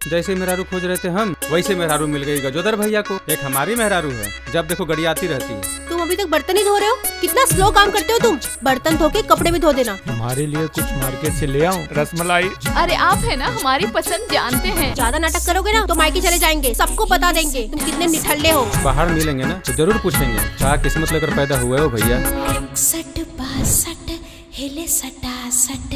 जैसे मेहरारू खोज रहे थे हम वैसे मेहरारू मिल गई गजोदर भैया को। एक हमारी मेहरारू है जब देखो गड़ी आती रहती है। तुम अभी तक बर्तन ही धो रहे हो? कितना स्लो काम करते हो तुम? बर्तन धो के कपड़े भी धो देना। तुम्हारे लिए कुछ मार्केट से ले आओ रसमलाई। अरे आप है ना हमारी पसंद जानते हैं। ज़्यादा नाटक करोगे ना तो मायके चले जाएँगे सबको बता देंगे। तुम कितने निठल्ले हो। बाहर मिलेंगे ना तो ज़रूर पूछेंगे क्या किस्मत लेकर पैदा हुए हो भैया? सट बासठ हिले सटा सट